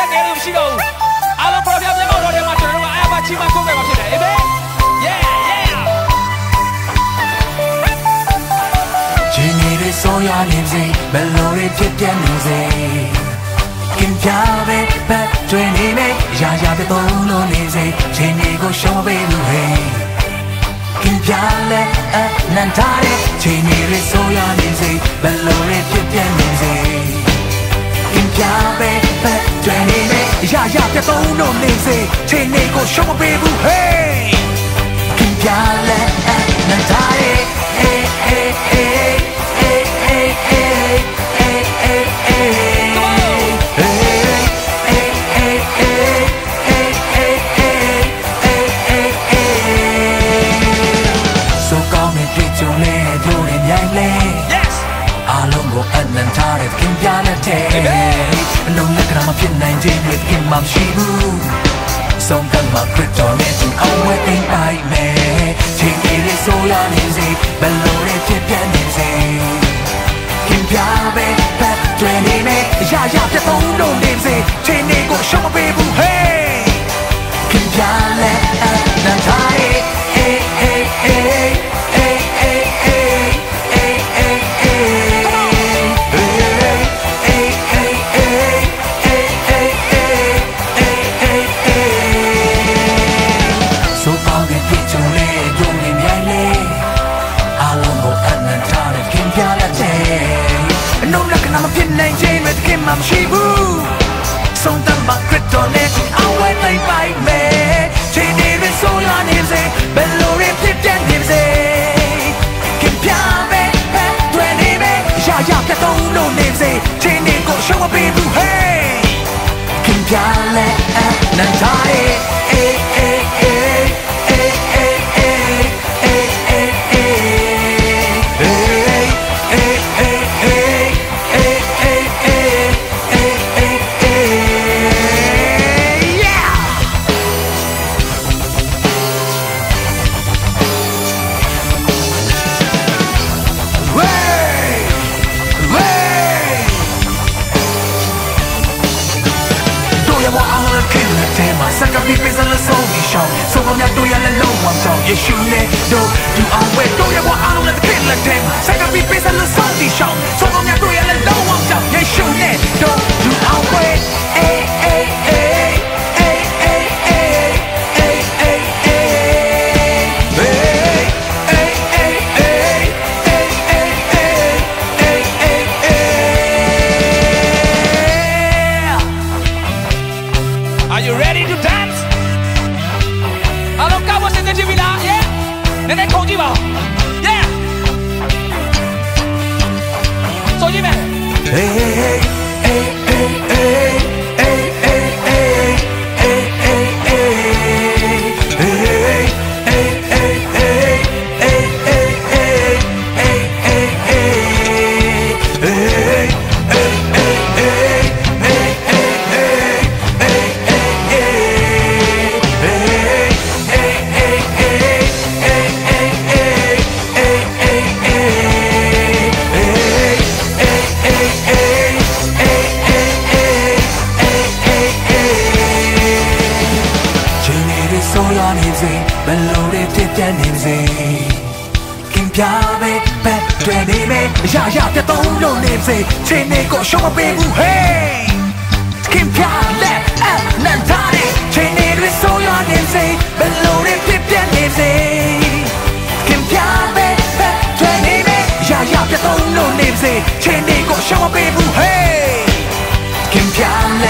တက်ငယ်လို့မရှိတော့ဘူးအားလုံးပရော်ပြမျက်မှောက်တော်ထဲမှာကျွန်တော်တို့ကအားပါချီးမွမ်းကိုးကွယ်မှာဖြစ်တယ်အာမင် yeah yeah ချင်းနေရဆိုရနေစေဘယ်လိုတွေဖြစ်ပြနေစေကင်ပြပဲပတ်တွင်နေမေရာရာပြသုံးလို့နေစေချင်းနေကိုရှောင်းပေးလို့ဟဲ့ကင်ပြလဲအနန္တရဲ့ချင်းနေရဆိုရနေစေဘယ်လိုတွေဖြစ်ပြနေစေကင် ပြပဲပတ်တွင်နေမေရာရာပြသုံးလို့နေစေချင်းနေကိုရှောင်းပေးဘူးဟဲ့ကင်ပြလဲအနန္တရဲ့ hey hey hey hey မဖြစ်နိုင်ခြင်းတွေခင်မှမရှိဘူးဆုံးကမှာခရစ်တော်နဲ့သူအောင်ဝဲသိမ့်ပိုင်မယ်ချိန်ကြီးလေးဆိုရနေစေဘယ်လိုလဲဖြစ်ပြနေစေခင်ပြပဲပတ်တွင်နေမယ်အရာရာပြတ်သုံးလို့နေစေချိန် မှမရှိဘူးဆုံးတမ်းမှာခရစ်တော်နဲ့အဝဲတိုင်းပိုင်မယ်ချိန်နေရဆိုရနေစေဘယ်လိုရဖြစ်ပြနေစေခင်ပြပဲဘယ်တွင်နေမယ်ရာရာပြတ်သုံးလို့နေစေချိန်နေကိုရှောင်းမပေးဘူး hey ခင်ပြလဲအနန္တရဲ့ မှာစကားပြီးပေးစလို့ဆုံးပြီးရှောင်းဆုံးမမြတ်တို့ရလည်းလုံးဝကြောင်းယေရှုနဲ့တို့ဒီအောင်ဝဲတို့ရမအောင်လို့ခင်တဲ့တဲမှာစကားပြီးပေးစလို့ဆုံးပြီးရှောင်း 跟进回答，耶，奶奶空气吧，耶，兄弟们。 ခင်ပြပဲပဲတွေ့နေမယ်အရာရာပြတ်သုံးလို့နေစေချိန်တွေကိုရှောင်မပေးဘူး hey ခင်ပြလက်အနန္တရဲ့ချိန်တွေဆိုရနေစေဘယ်လိုတွေဖြစ်ပြနေစေခင်ပြပဲပဲတွေ့နေမယ်အရာရာပြတ်သုံးလို့နေစေချိန်တွေကိုရှောင်မပေးဘူး hey ခင်ပြလဲအ